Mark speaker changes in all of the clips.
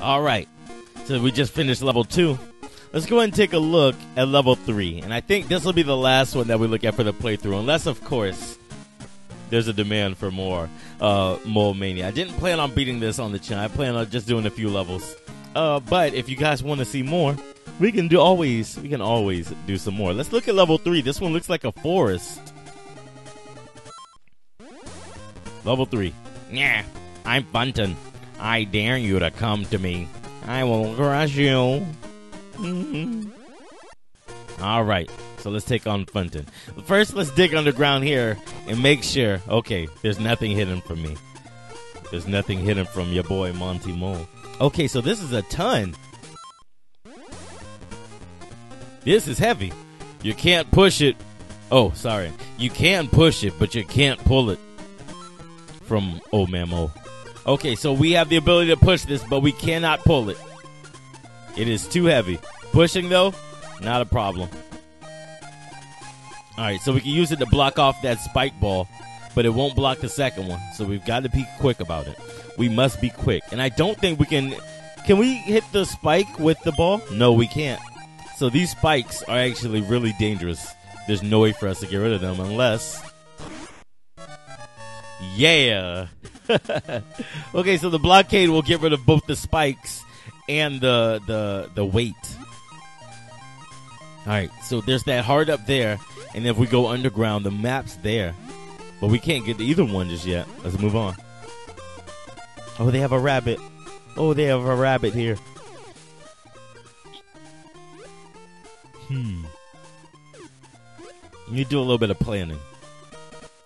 Speaker 1: All right. So we just finished level two. Let's go ahead and take a look at level three. And I think this will be the last one that we look at for the playthrough, unless, of course, there's a demand for more uh, Mole Mania. I didn't plan on beating this on the channel. I plan on just doing a few levels. Uh, but if you guys want to see more, we can do always we can always do some more. Let's look at level three. This one looks like a forest. Level three. Yeah, I'm Funton. I dare you to come to me. I will crush you. Mm-hmm. All right, so let's take on Funton. First, let's dig underground here and make sure. Okay, there's nothing hidden from me. There's nothing hidden from your boy Monty Mole. Okay, so this is a ton. This is heavy. You can't push it. Oh, sorry. You can push it, but you can't pull it from Old Man Mo. Okay, so we have the ability to push this, but we cannot pull it. It is too heavy. Pushing, though, not a problem. All right, so we can use it to block off that spike ball, but it won't block the second one. So we've got to be quick about it. We must be quick. And I don't think we can. Can we hit the spike with the ball? No, we can't. So these spikes are actually really dangerous. There's no way for us to get rid of them unless. Yeah. okay, so the blockade will get rid of both the spikes and the the the weight. All right, so there's that heart up there, and if we go underground, the map's there, but we can't get to either one just yet. Let's move on. Oh, they have a rabbit. Oh, they have a rabbit here. Hmm. You do a little bit of planning.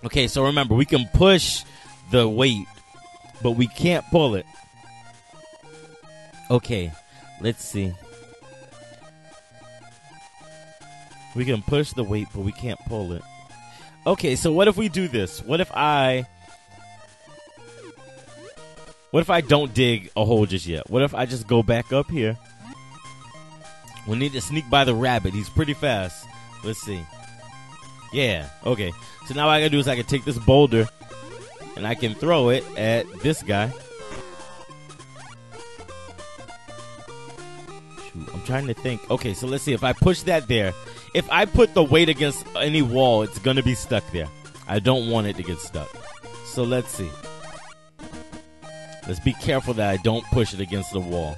Speaker 1: Okay, so remember, we can push the weight, but we can't pull it. Okay, let's see. We can push the weight, but we can't pull it. Okay, so what if we do this? What if I. What if I don't dig a hole just yet? What if I just go back up here? We need to sneak by the rabbit. He's pretty fast. Let's see. Yeah, okay. So now what I gotta do is I can take this boulder and I can throw it at this guy. Shoot, I'm trying to think. Okay, so let's see. If I push that there, if I put the weight against any wall, it's gonna be stuck there. I don't want it to get stuck. So let's see. Let's be careful that I don't push it against the wall.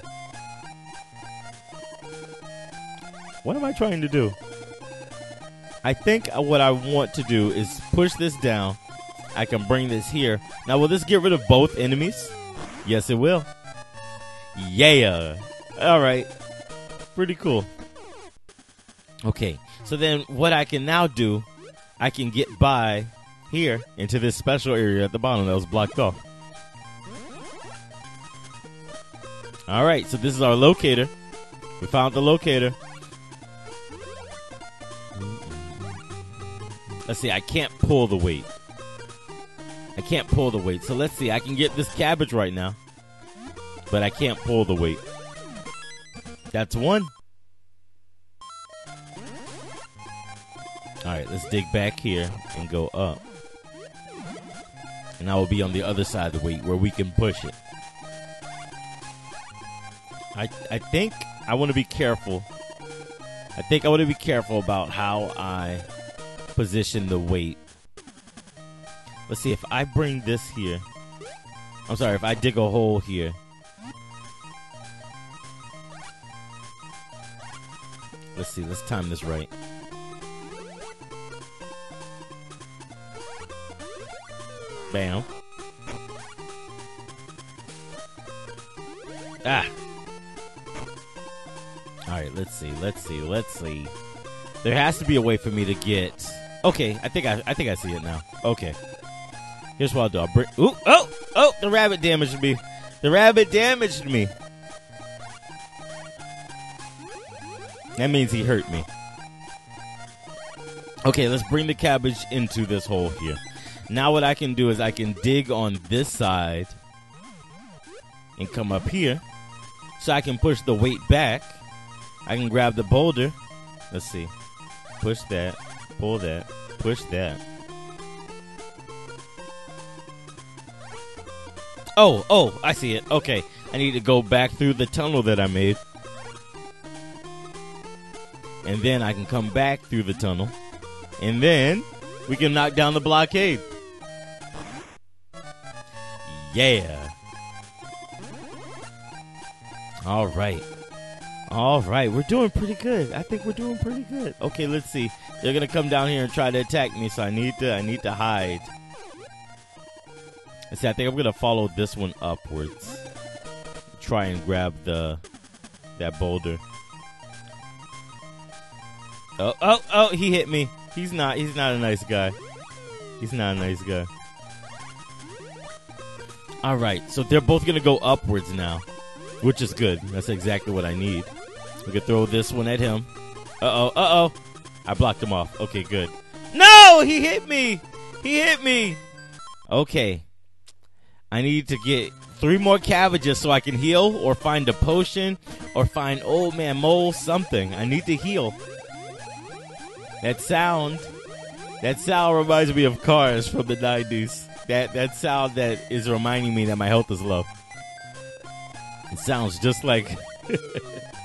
Speaker 1: What am I trying to do? I think what I want to do is push this down. I can bring this here. Now, will this get rid of both enemies? Yes, it will. Yeah. All right. Pretty cool. Okay. So then what I can now do, I can get by here into this special area at the bottom that was blocked off. All right. So this is our locator. We found the locator. Let's see, I can't pull the weight. Can't pull the weight. So let's see, I can get this cabbage right now. But I can't pull the weight. That's one. Alright, let's dig back here and go up. And I will be on the other side of the weight where we can push it. I I think I want to be careful. I think I want to be careful about how I position the weight. Let's see if I bring this here. I'm sorry, if I dig a hole here. Let's see, let's time this right. Bam. Ah. Alright, let's see, let's see, let's see. There has to be a way for me to get Okay, I think I I think I see it now. Okay. Here's what I'll do. I'll bring. Ooh, oh, oh! The rabbit damaged me. The rabbit damaged me. That means he hurt me. Okay, let's bring the cabbage into this hole here. Now what I can do is I can dig on this side and come up here. So I can push the weight back. I can grab the boulder. Let's see. Push that. Pull that. Push that. Oh, oh, I see it. Okay. I need to go back through the tunnel that I made. And then I can come back through the tunnel. And then we can knock down the blockade. Yeah. All right. All right. We're doing pretty good. I think we're doing pretty good. Okay, let's see. They're going to come down here and try to attack me, so I need to I need to hide. Let's see. I think I'm to follow this one upwards. Try and grab the that boulder. Oh, oh, oh, he hit me. He's not he's not a nice guy. He's not a nice guy. All right. So they're both to go upwards now which is good. That's exactly what I need. We could throw this one at him. Uh oh, uh oh. I blocked him off. Okay, good. No, he hit me. He hit me. Okay. I need to get three more cabbages so I can heal or find a potion or find old man mole something. I need to heal. That sound, that sound reminds me of cars from the 90s. That, that sound that is reminding me that my health is low. It sounds just like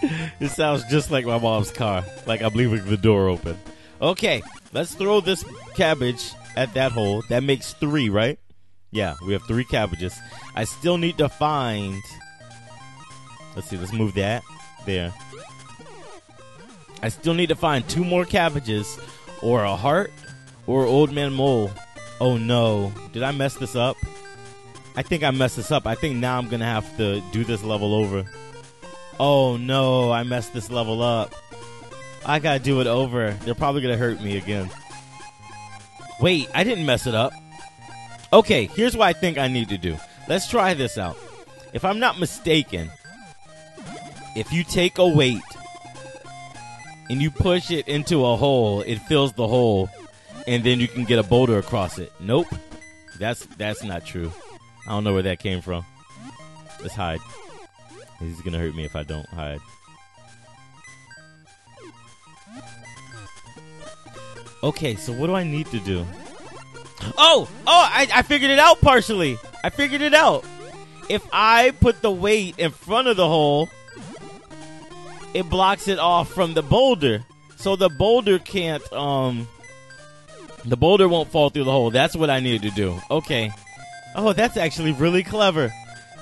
Speaker 1: it sounds just like my mom's car. Like I'm leaving the door open. Okay, let's throw this cabbage at that hole. That makes three, right? Yeah, we have three cabbages. I still need to find. Let's see. Let's move that there. I still need to find two more cabbages, or a heart, or old man mole. Oh no! Did I mess this up? I think I messed this up. I think now I'm gonna have to do this level over. Oh no, I messed this level up. I gotta do it over. They're probably gonna hurt me again. Wait, I didn't mess it up. Okay, here's what I think I need to do. Let's try this out. If I'm not mistaken, if you take a weight and you push it into a hole, it fills the hole, and then you can get a boulder across it. Nope. That's that's not true. I don't know where that came from. Let's hide. He's gonna hurt me if I don't hide. Okay, so what do I need to do? Oh! Oh, I, I figured it out partially. I figured it out. If I put the weight in front of the hole, it blocks it off from the boulder. So the boulder can't, um, the boulder won't fall through the hole. That's what I needed to do. Okay. Oh, that's actually really clever.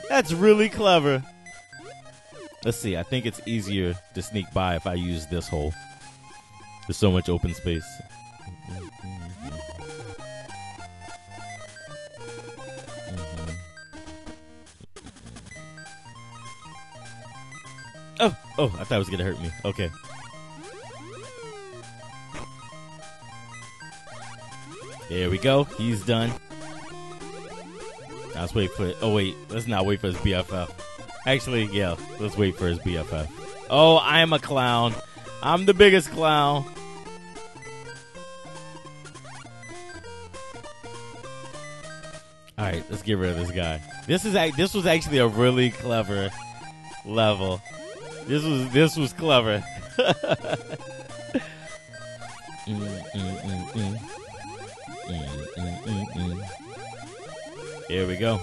Speaker 1: That's really clever. Let's see. I think it's easier to sneak by if I use this hole. There's so much open space. Oh, oh, I thought it was gonna hurt me. Okay. There we go. He's done. Let's wait for. Oh wait, let's not wait for his BFF. Actually, yeah, let's wait for his BFF. Oh, I am a clown. I'm the biggest clown. All right, let's get rid of this guy. This is this was actually a really clever level. This was this was clever. here we go.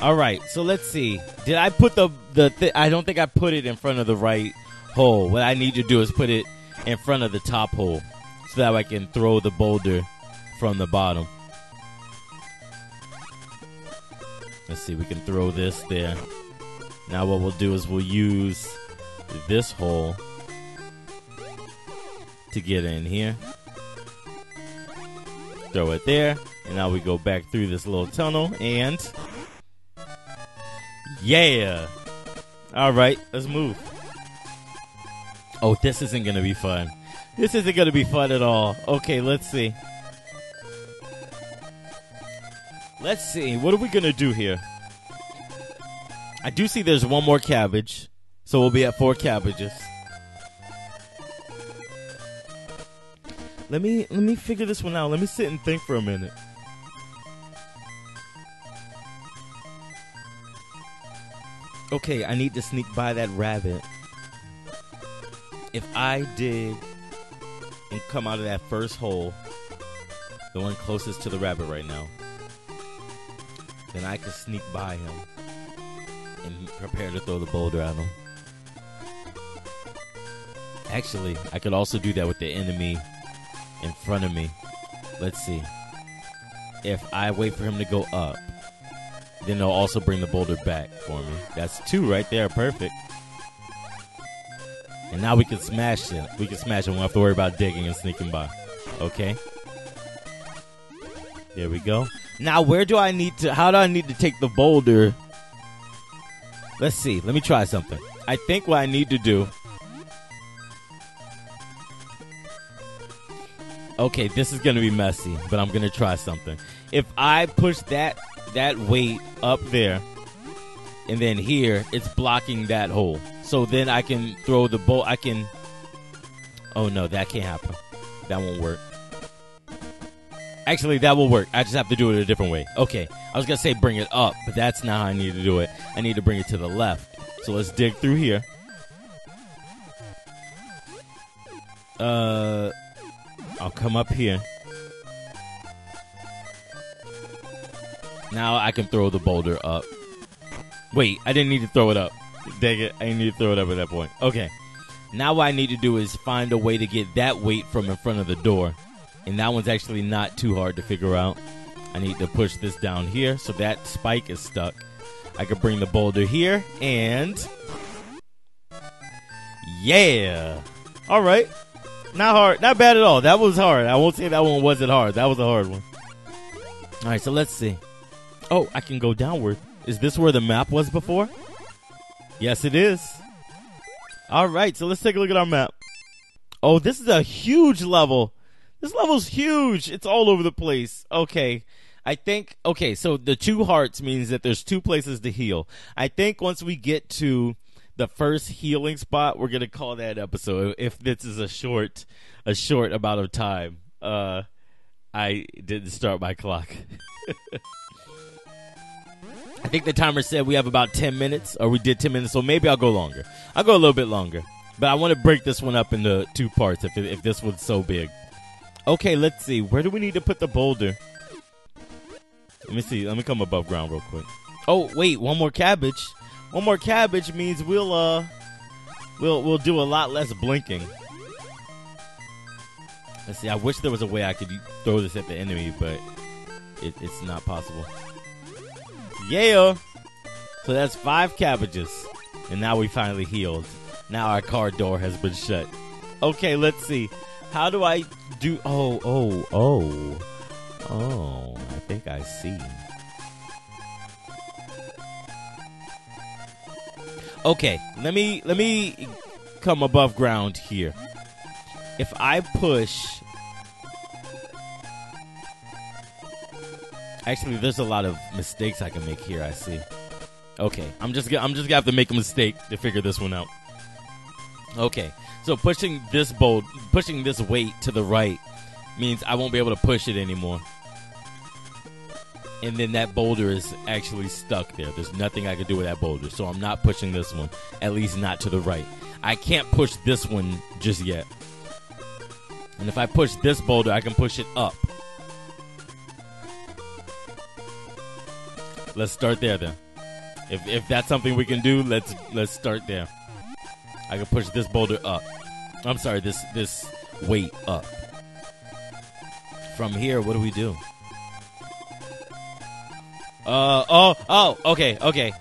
Speaker 1: All right, so let's see. Did I put the the? Th- I don't think I put it in front of the right hole. What I need to do is put it in front of the top hole, so that I can throw the boulder from the bottom. Let's see. We can throw this there. Now what we'll do is we'll use this hole to get in here. Throw it there. And now we go back through this little tunnel and. Yeah! Alright, let's move. Oh, this isn't gonna be fun. This isn't gonna be fun at all. Okay, let's see. Let's see. What are we gonna do here? I do see there's one more cabbage. So we'll be at four cabbages. Let me let me figure this one out. Let me sit and think for a minute. Okay, I need to sneak by that rabbit. If I dig and come out of that first hole, the one closest to the rabbit right now, then I can sneak by him. and prepare to throw the boulder at him. Actually, I could also do that with the enemy in front of me. Let's see. If I wait for him to go up, then they'll also bring the boulder back for me. That's two right there. Perfect. And now we can smash it. We can smash it. We don't have to worry about digging and sneaking by. Okay. There we go. Now, where do I need to? How do I need to take the boulder? Let's see. Let me try something. I think what I need to do. Okay, this is gonna be messy, but I'm gonna try something. If I push that that weight up there, and then here it's blocking that hole, so then I can throw the bolt. I can. Oh no, that can't happen. That won't work. Actually, that will work. I just have to do it a different way. Okay, I was gonna say bring it up, but that's not how I need to do it. I need to bring it to the left. So let's dig through here. Uh, I'll come up here. Now I can throw the boulder up. Wait, I didn't need to throw it up. Dang it, I didn't need to throw it up at that point. Okay. Now what I need to do is find a way to get that weight from in front of the door. And that one's actually not too hard to figure out. I need to push this down here so that spike is stuck. I could bring the boulder here and yeah. All right. Not hard. Not bad at all. That was hard. I won't say that one wasn't hard. That was a hard one. All right, so let's see. Oh, I can go downward. Is this where the map was before? Yes, it is. All right, so let's take a look at our map. Oh, this is a huge level. This level's huge. It's all over the place. Okay. I think okay, so the two hearts means that there's two places to heal. I think once we get to the first healing spot, we're gonna call that episode. If this is a short a short amount of time. Uh I didn't start my clock. I think the timer said we have about 10 minutes, or we did 10 minutes, so maybe I'll go longer. I'll go a little bit longer. But I want to break this one up into two parts if, if this one's so big. Okay, let's see. Where do we need to put the boulder? Let me see. Let me come above ground real quick. Oh, wait, one more cabbage. One more cabbage means we'll uh we'll we'll do a lot less blinking. Let's see. I wish there was a way I could throw this at the enemy, but it, it's not possible. Yeah. So that's five cabbages, and now we finally healed. Now our car door has been shut. Okay, let's see. How do I do? Oh, oh, oh, oh! I think I see. Okay, let me let me come above ground here. If I push Actually, there's a lot of mistakes I can make here, I see. Okay, I'm just I'm just gonna have to make a mistake to figure this one out. Okay, so pushing this bolt, pushing this weight to the right means I won't be able to push it anymore. And then that boulder is actually stuck there. There's nothing I can do with that boulder, so I'm not pushing this one. At least not to the right. I can't push this one just yet. And if I push this boulder, I can push it up. Let's start there then. If if that's something we can do, let's let's start there. I can push this boulder up. I'm sorry, this this weight up. From here, what do we do? Uh oh oh okay okay.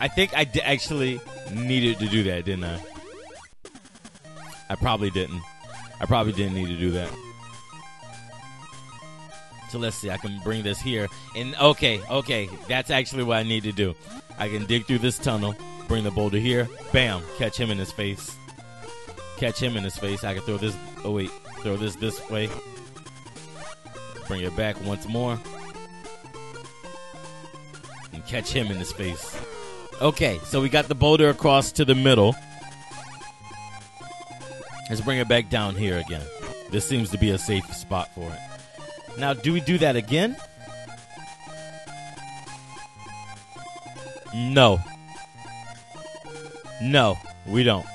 Speaker 1: I think I actually needed to do that, didn't I? I probably didn't. I probably didn't need to do that. So let's see, I can bring this here. And okay, okay, that's actually what I need to do. I can dig through this tunnel, bring the boulder here, bam, catch him in his face. Catch him in his face. I can throw this, oh wait, throw this this way. Bring it back once more. Catch him in his face. Okay, so we got the boulder across to the middle. Let's bring it back down here again. This seems to be a safe spot for it. Now, do we do that again? No. No, we don't.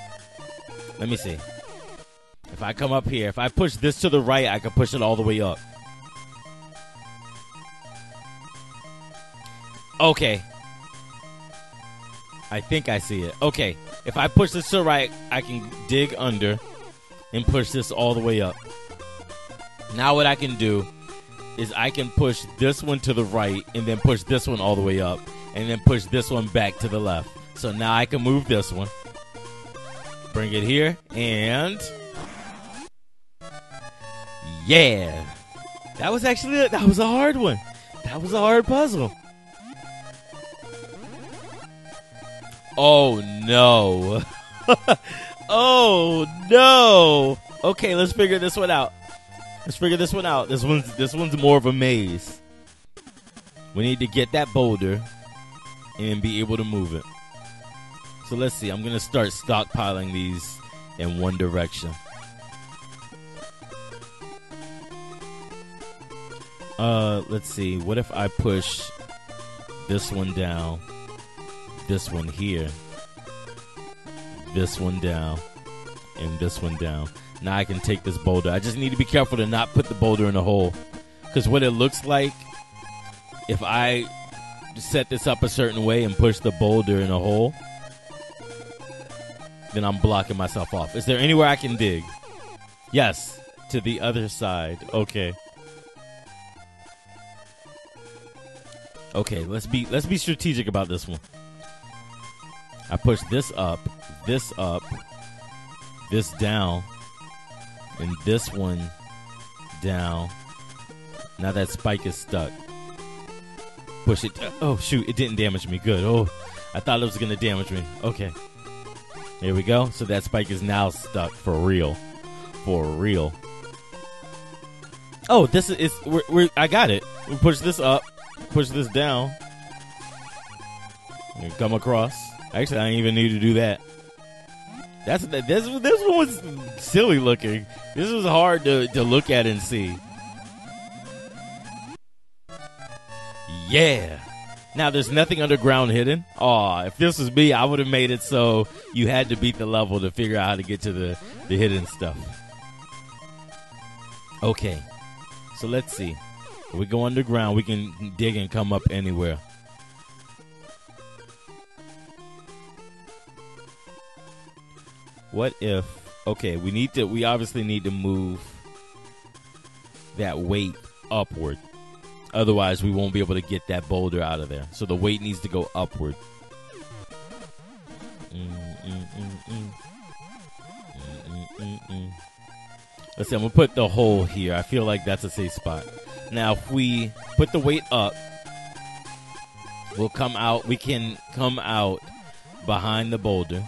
Speaker 1: Let me see. If I come up here, if I push this to the right, I can push it all the way up. Okay. I think I see it. Okay, if I push this to the right, I can dig under and push this all the way up. Now what I can do is I can push this one to the right and then push this one all the way up and then push this one back to the left. So now I can move this one. Bring it here and yeah. That was actually that was a hard one. That was a hard puzzle. Oh no. oh no. Okay, let's figure this one out. Let's figure this one out. This one's this one's more of a maze. We need to get that boulder and be able to move it. So let's see. I'm gonna start stockpiling these in one direction. Uh, let's see. What if I push this one down, this one here, this one down, and this one down? Now I can take this boulder. I just need to be careful to not put the boulder in a hole. Because what it looks like, if I set this up a certain way and push the boulder in a hole, then I'm blocking myself off. Is there anywhere I can dig? Yes, to the other side. Okay. Okay, let's be let's be strategic about this one. I push this up, this up, this down, and this one down. Now that spike is stuck. Push it. Oh shoot! It didn't damage me. Good. Oh, I thought it was gonna damage me. Okay. Here we go. So that spike is now stuck for real. For real. Oh, this is. We're, we're, I got it. We push this up push this down and come across. Actually, I didn't even need to do that. That's this. This one was silly looking. This was hard to, to look at and see. Yeah. Now there's nothing underground hidden. Aw, if this was me, I would have made it so you had to beat the level to figure out how to get to the, the hidden stuff. Okay. So let's see. If we go underground, we can dig and come up anywhere. What if okay, we need to we obviously need to move that weight upward. Otherwise, we won't be able to get that boulder out of there. So the weight needs to go upward. Mm, mm, mm, Let's see, I'm gonna put the hole here. I feel like that's a safe spot. Now, if we put the weight up, we'll come out. We can come out behind the boulder.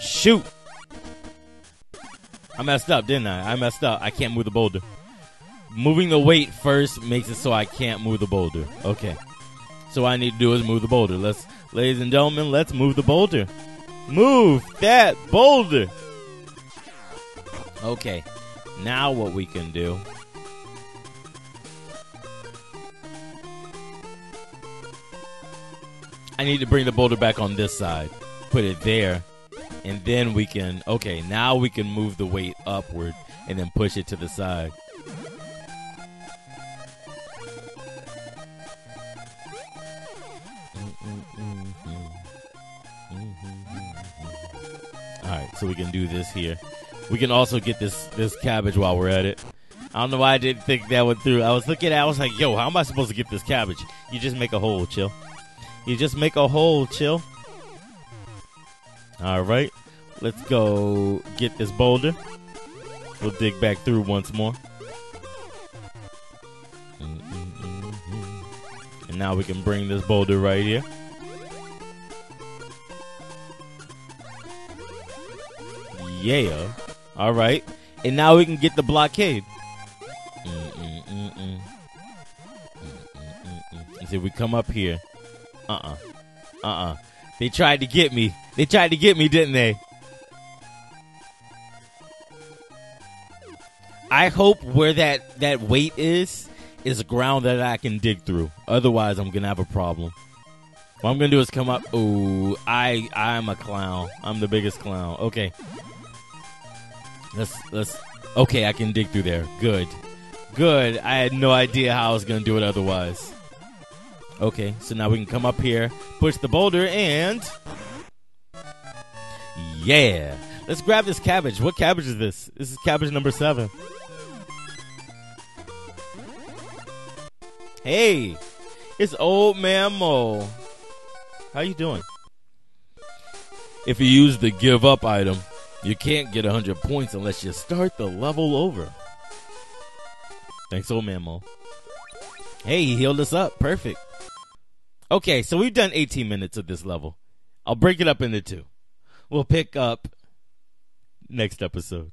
Speaker 1: Shoot! I messed up, didn't I? I messed up. I can't move the boulder. Moving the weight first makes it so I can't move the boulder. Okay. So what I need to do is move the boulder. Let's, ladies and gentlemen, let's move the boulder. Move that boulder. Okay. Now what we can do I need to bring the boulder back on this side. Put it there. And then we can okay, now we can move the weight upward and then push it to the side. Alright, so we can do this here. We can also get this this cabbage while we're at it. I don't know why I didn't think that one through. I was looking at I was like, yo, how am I supposed to get this cabbage? You just make a hole, chill. You just make a hole, chill. Alright. Let's go get this boulder. We'll dig back through once more. Mm-hmm. And now we can bring this boulder right here. Yeah. All right. And now we can get the blockade. Mm-mm-mm-mm. See, we come up here. Uh-uh. Uh-uh. They tried to get me. They tried to get me, didn't they? I hope where that that weight is is ground that I can dig through. Otherwise, I'm gonna have a problem. What I'm gonna do is come up. Ooh, I I'm a clown. I'm the biggest clown. Okay, Let's let's. Okay, I can dig through there. Good, good. I had no idea how I was gonna do it otherwise. Okay, so now we can come up here, push the boulder, and yeah, let's grab this cabbage. What cabbage is this? This is cabbage number seven. Hey, it's old man Mo. How you doing? If you use the give up item, you can't get 100 points unless you start the level over. Thanks, old man Mo. Hey, he healed us up. Perfect. Okay, so we've done 18 minutes of this level. I'll break it up into two. We'll pick up next episode.